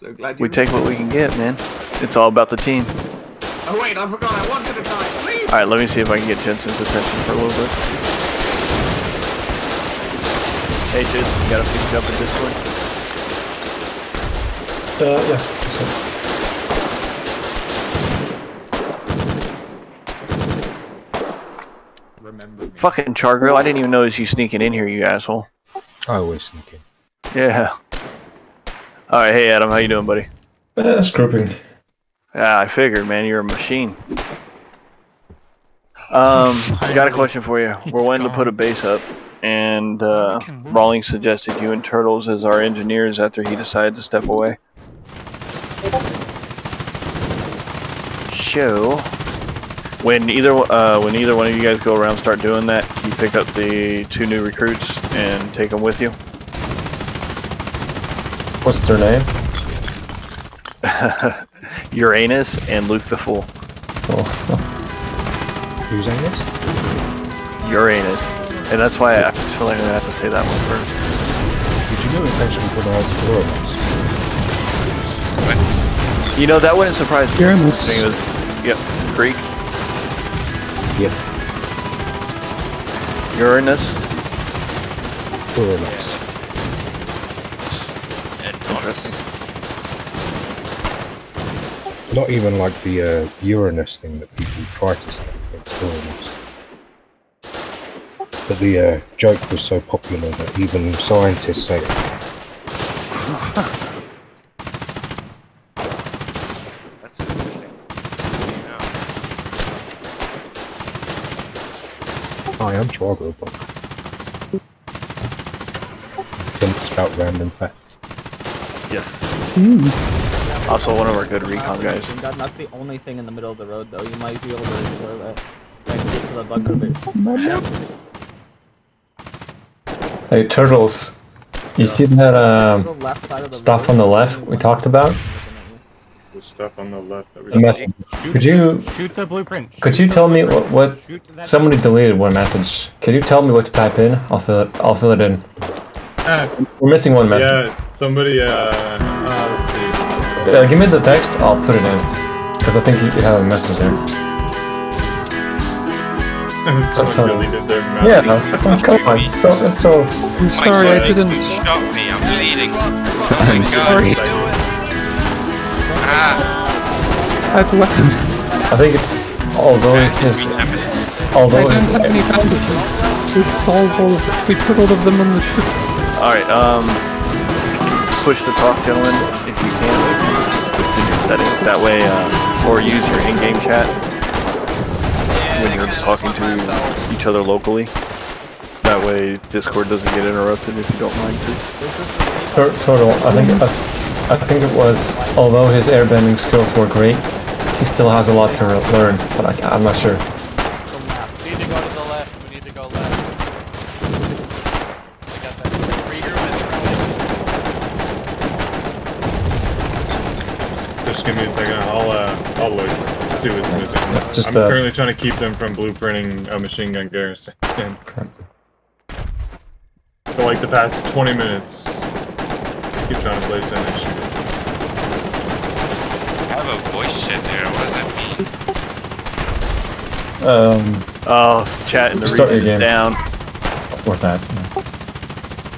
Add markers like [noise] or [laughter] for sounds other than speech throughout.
Well, So glad you. we take what we can get, man. It's all about the team. Oh wait, I forgot. I wanted to die. Leave. All right, let me see if I can get Jensen's attention for a little bit. Hey, Jensen, you got a pick up in Discord? Uh, yeah. Remember me. Fucking Chargrill, I didn't even notice you sneaking in here, you asshole. I always sneak in. Yeah. All right, hey Adam, how you doing, buddy? Uh, scrooping. Yeah, I figured, man, you're a machine. Um, I got a question for you. We're wanting to put a base up, and uh, Rawlings suggested you and Turtles as our engineers after he decided to step away. So, when either uh, when either one of you guys go around start doing that, you pick up the two new recruits and take them with you. What's their name? [laughs] Uranus and Luke the Fool. Oh, [laughs] Who's Anus? Uranus, and that's why I feel like I have to say that one first. Did you know it's actually pronounced Uranus? You know, that wouldn't surprise me. Uranus. Thing is, yep, Greek, Yep. Uranus. Uranus. Not even like the uh, Uranus thing that people try to say. It's Uranus. But the uh, joke was so popular that even scientists say it. That's Hi, I'm Chargrobot. Tend to spout random facts. Yes. Also, one of our good recon guys. That, that's the only thing in the middle of the road, though. You might be able to explore that. Like, get to the bunker base. Hey, Turtles. You see that To the um, left side of the stuff on the left we talked about? looking at you. The stuff on the left that we the message? Could you Shoot the blueprint. could you tell me what, what somebody deleted one message? Could you tell me what to type in? I'll fill it. I'll fill it in. Ah, We're missing one message. yeah, somebody, uh, uh, let's see. Uh, give me the text. I'll put it in because I think you, you have a message there. [laughs] Someone sorry. deleted their map. Yeah. No. Oh, come on. It's so it's so. I'm sorry, I didn't- You shot me, I'm bleeding. [laughs] I'm sorry. Ah, I'd weapon. I think it's although his we have it. I although don't his have any bandages. We solved all of it. We put all of them on the ship. All right. Um, push the talk, gentlemen, if you can. In your settings. That way, uh, or use your in-game chat when you're talking to each other locally. That way, Discord doesn't get interrupted if you don't mind to. Tur- I think I, I think it was although his airbending skills were great, he still has a lot to learn. But I, I'm not sure. We need to go to the left. We need to go left. I got that. Rieger Just give me a second. I'll, uh, I'll look. See what's missing. Just, I'm uh, currently trying to keep them from blueprinting a machine gun garrison. [laughs] For like the past 20 minutes. Keep trying to place down and shoot. I have a voice chat there, what does that mean? Um, Oh, chat in the Start your game. down. or that.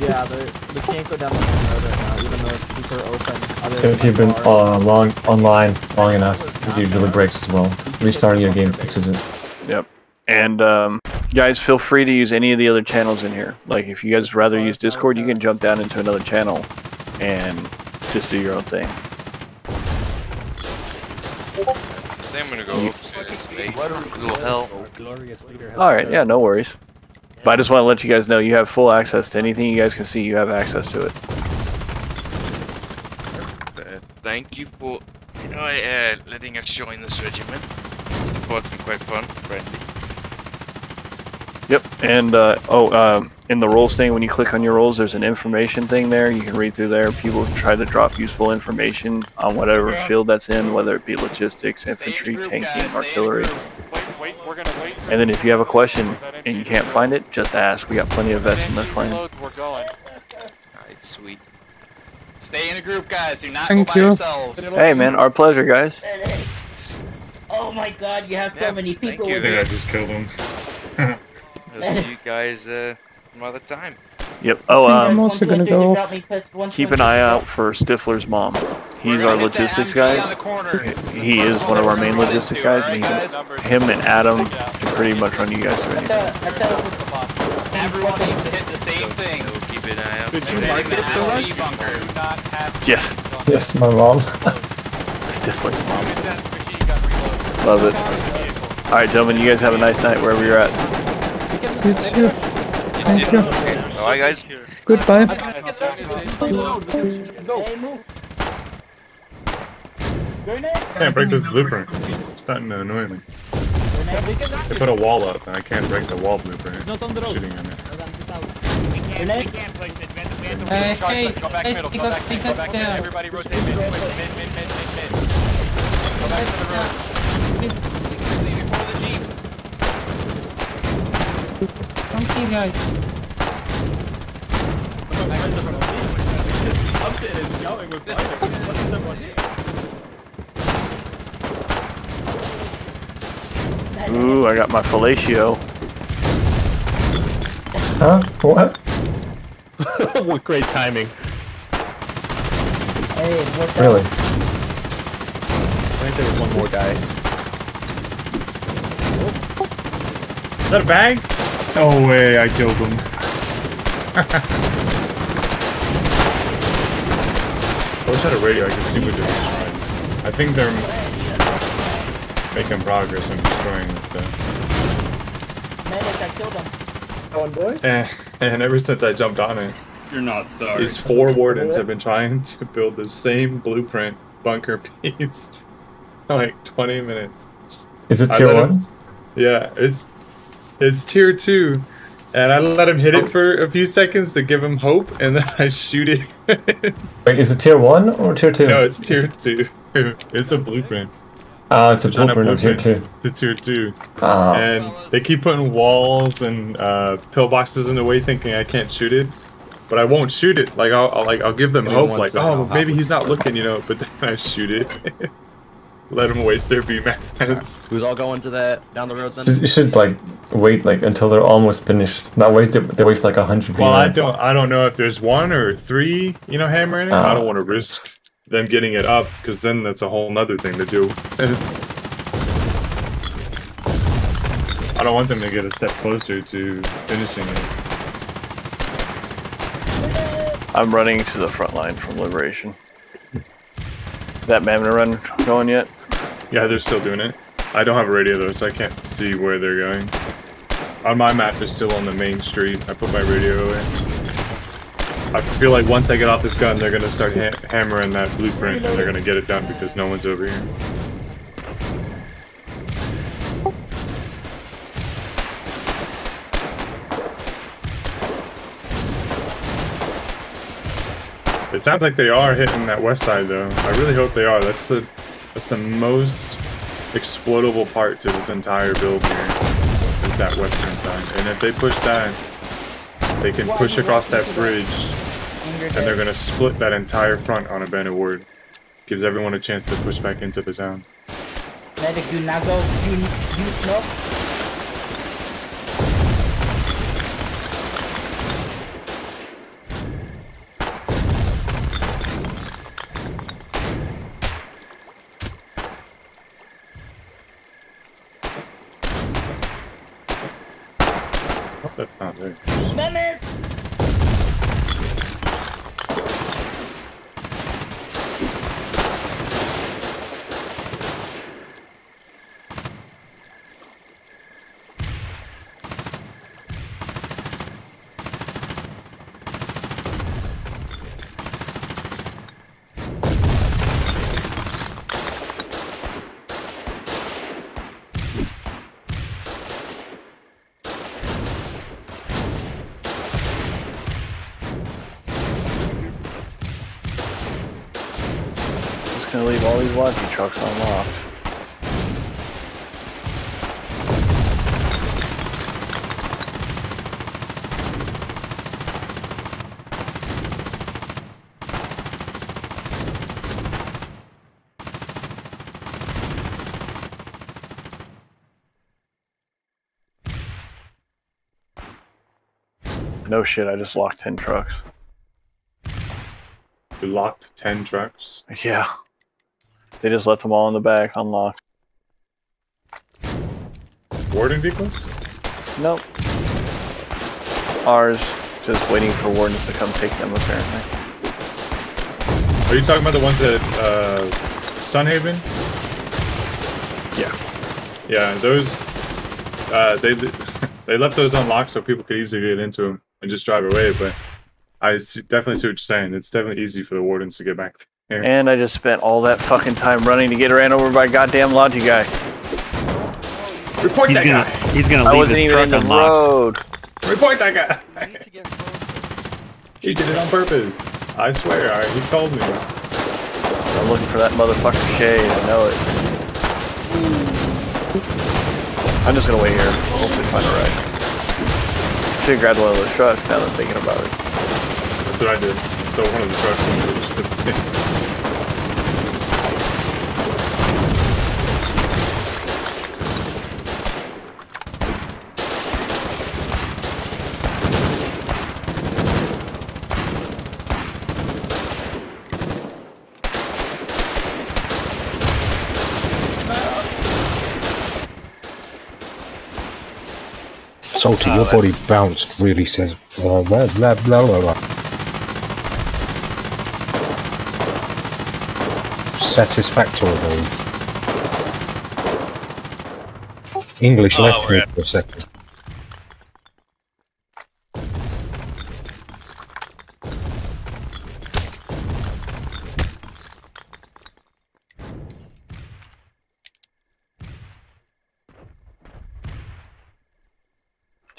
Yeah, they, they can't go down the road right now, even though it's super open. Other If you've been uh, long online long enough, it usually breaks as well. Restarting your game fixes it. Yep. And um, guys, feel free to use any of the other channels in here. Like, if you guys rather use Discord, you can jump down into another channel and just do your own thing. I think I'm gonna go upstairs. Hey, little hell. Glorious leader has All right, yeah, no worries. But I just want to let you guys know you have full access to anything you guys can see. You have access to it. Uh, thank you for you know, uh, letting us join this regiment. It's been quite fun, friendly. Yep. And uh, oh, um, in the roles thing, when you click on your roles, there's an information thing there. You can read through there. People try to drop useful information on whatever field that's in, whether it be logistics, infantry, tanking, artillery. Wait, wait, we're gonna wait. And then if you have a question and you can't find it, just ask. We got plenty of vets in this plane. We're going. Alright, sweet. Stay in a group, guys. Do not Thank go by you. yourselves. Hey, man, our pleasure, guys. [laughs] Oh my god, you have so Yeah, many thank people you. I with think you. I just killed him. [laughs] I'll see you guys uh, another time. Yep. Oh, I'm um, also gonna go off. keep an eye out for Stifler's mom. He's our gonna hit that logistics MG guy. He is one of our main logistics guys, and he, him and Adam can pretty much run you guys through anything. Everyone needs to hit the same thing. So keep an eye out. Did you Hitting mark it for us? LE bunker. Do not have Yes, Yes, my mom. Stifler's mom. Get that machine gun reload. Love it. All right, gentlemen, you guys have a nice night wherever you're at. You too. Thank you. Alright, guys. Goodbye. Can't break this blueprint. It's starting to annoy me. They put a wall up, and I can't break the wall blueprint. Shooting at it. Uh, hey, go back middle, go back mid, go back mid. Everybody rotate mid, quick, mid, mid, mid, mid, mid. Go back to the road. Leave before the jeep. Thank you guys. I'm sitting there scouting with What is everyone here? Ooh, I got my fellatio. Huh? What? [laughs] what great timing. Hey, what's Really? I think there was one more guy. Is that a bag? No way, I killed him. [laughs] I wish I had a radio, I could see what they're destroying. I think they're making progress in destroying this stuff. Medic, I killed him. Eh, and ever since I jumped on it, You're not sorry. these four wardens have been trying to build the same blueprint bunker [laughs] piece like 20 minutes. Is it tier one? him- Yeah, it's it's tier two, and I let him hit it oh. for a few seconds to give him hope, and then I shoot it. [laughs] Wait, is it tier one or tier two? no, it's tier two. [laughs] It's a blueprint. Ah, it's a It's not blueprint of tier two. To tier two, Ah. and they keep putting walls and uh, pillboxes in the way, thinking I can't shoot it. But I won't shoot it. Like I'll, I'll like I'll give them Give hope. Like oh I'll maybe he's not looking, you know. But [laughs] then I shoot it. [laughs] Let them waste their BMATS. [laughs] Who's all going to that down the road then? you should like wait like until they're almost finished. Not waste it. They waste like a hundred. Well, I don't. I don't know if there's one or three. You know, hammering it. I Ah. don't want to risk them getting it up because then that's a whole nother thing to do. I don't want them to get a step closer to finishing it. I'm running to the front line from Liberation. That Mammon run going yet? Yeah, they're still doing it. I don't have a radio though, so I can't see where they're going. On my map, they're still on the main street. I put my radio away. I feel like once I get off this gun, they're gonna start ha hammering that blueprint, and they're gonna get it done because no one's over here. It sounds like they are hitting that west side though. I really hope they are. That's the that's the most exploitable part to this entire build here. Is that western side. And if they push that, they can push across that bridge and they're gonna split that entire front on abandoned ward. Gives everyone a chance to push back into the zone. Medic, do not go. You, you no. Oh, that's not there. Medic! Only one the trucks unlocked. No shit, I just locked 10 trucks. You locked 10 trucks? Yeah. They just left them all in the back unlocked. Warden vehicles? Nope. Ours, just waiting for wardens to come take them apparently. Are you talking about the ones at uh, Sunhaven? Yeah. Yeah, those. Uh, they [laughs] they left those unlocked so people could easily get into them and just drive away. But I see, definitely see what you're saying. It's definitely easy for the wardens to get back there. And I just spent all that fucking time running to get ran over by goddamn Logi guy. Report He's that gonna, guy. he's gonna I wasn't his even in the unlocked. road. Report that guy. He did it on purpose. I swear. I, he told me. I'm looking for that motherfucker shade. I know it. I'm just gonna wait here. Hopefully find a ride. Should've grabbed one of those trucks now that I'm thinking about it. That's what I did. Stole one of the trucks and just Salty, your body bounced really says blah blah blah blah blah. blah. Satisfactory. English oh, left me for a second.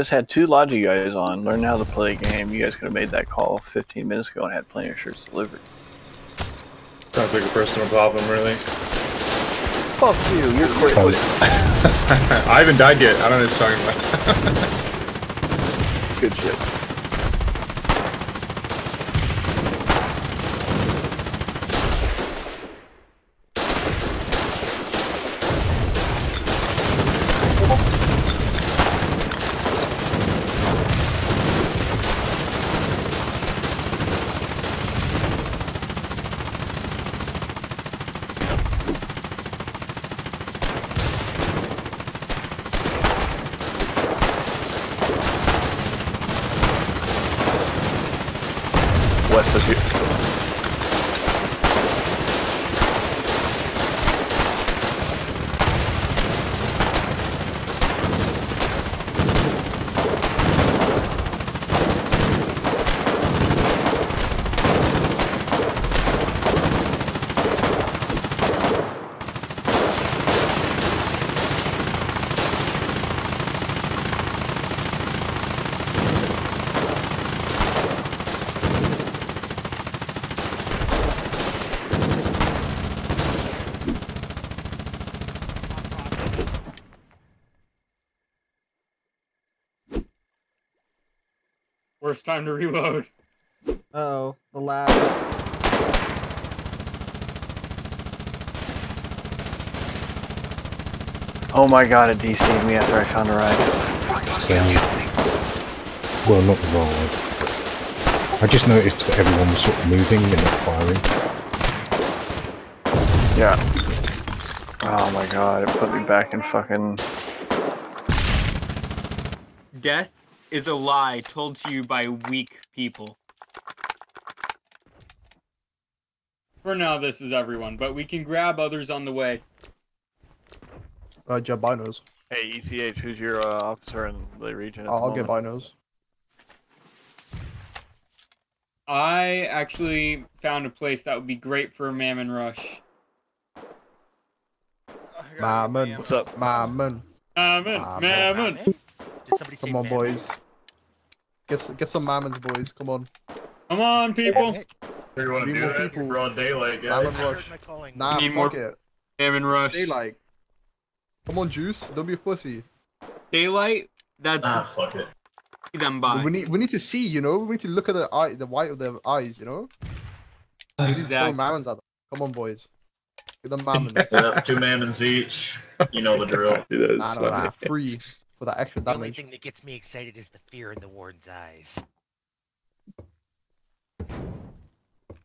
Just had two Logi guys on, learned how to play a game. You guys could have made that call 15 minutes ago and had plenty of shirts delivered. Sounds like a personal problem, really. Fuck you, you're quick. [laughs] I haven't died yet. I don't know what you're talking about. [laughs] Good shit. Time to reload. Uh oh, the lab. Oh my god, it DC'd me after I found a ride. Well, not the wrong way. I just noticed that everyone was sort of moving and not firing. Yeah. Oh my god, it put me back in fucking. Death is a lie told to you by weak people. For now, this is everyone, but we can grab others on the way. Uh, Jeb Binos. Hey, ECH, who's your uh, officer in the region? At I'll, the I'll get moment? Binos. I actually found a place that would be great for a Mammon Rush. Mammon. What's up? Mammon. Mammon, Mammon. Come on, boys. Get, get some mammons, boys. Come on. Come on, people. We want Need more people. broad daylight, guys. Mammon rush. Nah, Need fuck more it. Mammon Rush. Daylight. Come on, Juice. Don't be a pussy. Daylight? That's Ah, fuck it. them by. We need we need to see, you know. We need to look at the eye, the white of their eyes, you know. We need Exactly. mammons at them. Come on, boys. Get them [laughs] mammons. Set up two mammons each. You know the drill. nah, nah, nah, free for that extra damage. The only thing that gets me excited is the fear in the ward's eyes.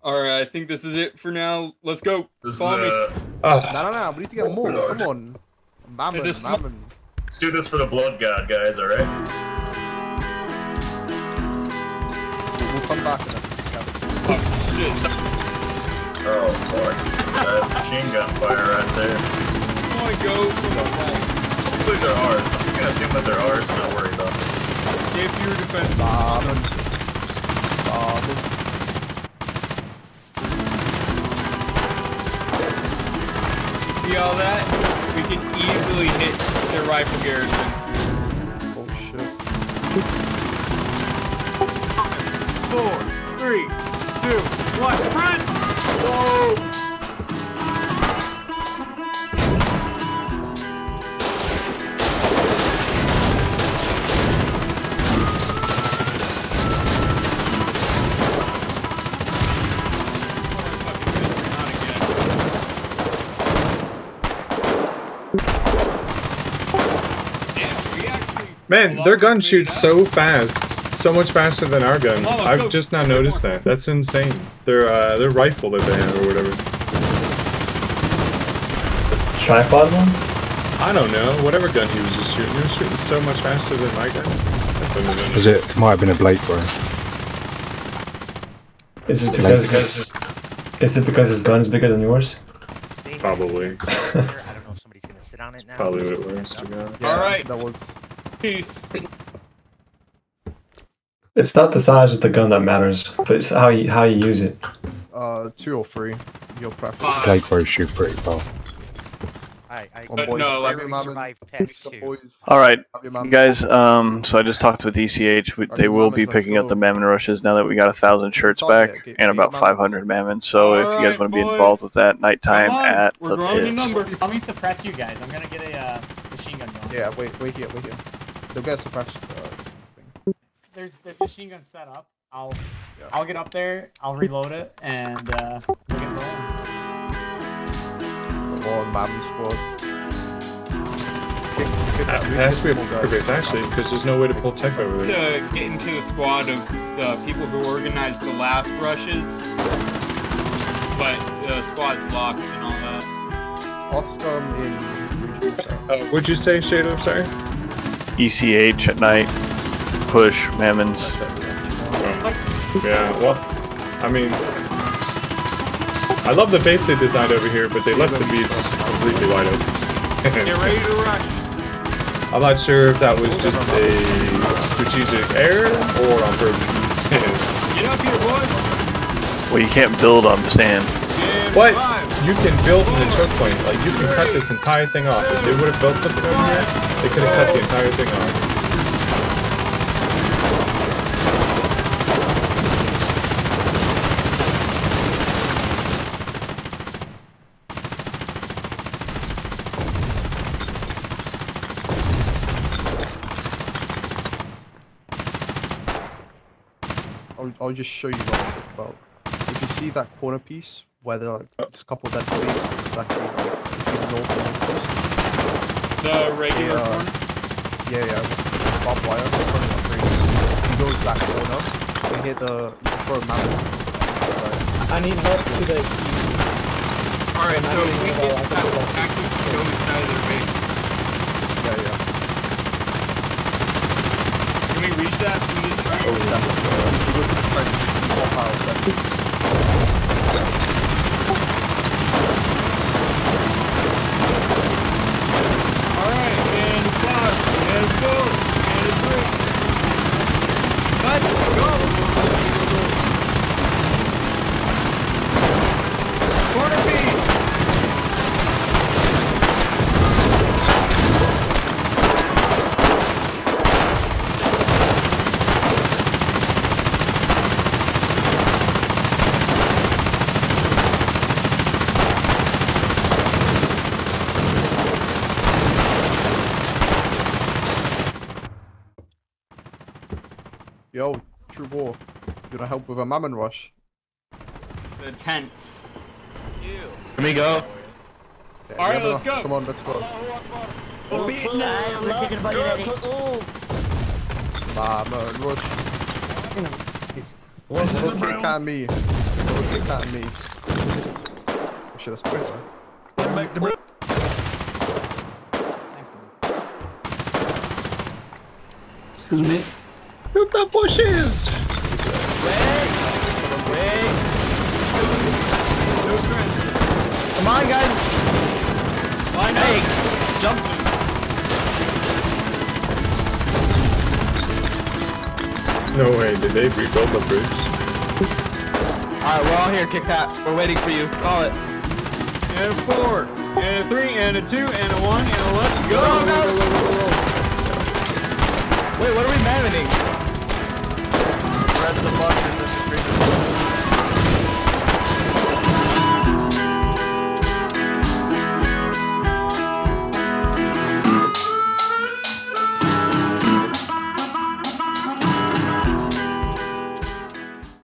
All right, I think this is it for now. Let's go. This Follow is, uh, me. Uh, no, no, no. We need to get more. Lord. Come on. Mammon, mammon. Let's do this for the blood god, guys, all right? We'll come back in a Oh, oh lord. That's machine gun fire right there. Come on, go. Hopefully they're hard. I'm gonna assume that they're ours and not worry about it. If you're defense. Mammon. Mammon. See all that? We can easily hit their rifle garrison. Oh shit. Four, three, two, one, sprint! Whoa! Man, their gun shoots so fast, so much faster than our gun. On, I've go. just not noticed that. That's insane. Their uh, their rifle that they have or whatever. Tripod one? I don't know. Whatever gun he was just shooting, he was shooting so much faster than my gun. That's unbelievable. Was it? Might have been a Blake bro. Is it because is it because his gun's bigger than yours? Probably. [laughs] I don't know if somebody's gonna Sit on it now. Probably what it was. To be. Yeah, All right. That was. Peace. It's not the size of the gun that matters, but it's how you how you use it. Uh, two or three. Your preference. Blake bro shoot pretty well. I, I, Come on, boys. no, Grab like- your mammon. survived pets too. All right, Grab your mammon. guys. Um, so I just talked with ECH. We, Grab they your will be picking up the Mammon rushes now that we got a thousand shirts target? back Get- and about your mammons. 500 Mammon. So if you guys Alright, want to be boys. involved with that nighttime Come on, at we're the growing the Piss, number. Let me suppress you guys. I'm gonna get a uh, machine gun going. Yeah, wait, wait here, wait here. They'll get suppression. Uh, There's there's machine gun set up. I'll Yeah. I'll get up there. I'll reload it and uh, we'll get rolling. come on, mammon squad. Kick, kick that It has to be a small poker guy. base actually, because there's no way to pull tech over there. To get into the squad of the people who organized the last rushes, but the squad's locked and all that. Ask um in. Uh, what'd you say, Shadow? I'm sorry. ECH at night, push Mammons. Yeah, well, I mean, I love the base they designed over here, but they left the beach completely wide open. Get ready to rush. I'm not sure if that was just a strategic error or on purpose. Get up here, boys. Well, you can't build on the sand. What? You can build the choke point. Like, you can cut this entire thing off. If they would have built something over here, they could have cut the entire thing off. I'll, I'll just show you what I'm about. So if you see that corner piece where there like, there's a couple of dead bodies, it's actually like the north and northwest. The regular Yeah. corner. Yeah, yeah. There's barbed wire running up right here. You go to that corner, you can hit the you can throw a map. Right. I need help to the east. All right, so I we don't can know, I think it actually go inside of their base. Yeah, yeah. Can we reach that from this Oh, triangle? that's uh, you go to the front, you pop out then. All right, and five, and four, and three. Let's go. Corner B. Yo, True War, you wanna help with a mammon rush? The tents. Can we go? Yeah, All right, yeah, let's go. Come on, let's go. We're thinking about you, Eddie. Mammon rush. Look, look, kick at me. Look, with Kit Kat and me. I should have spoken. Excuse me. Shoot the bushes! Come on, guys. Hey, jump. No way, did they rebuild the bridge? Alright, we're all here, Kit Kat. We're waiting for you. Call it. And a four, and a three, and a two, and a one, and a let's go. Wait, what are we manning? The disappear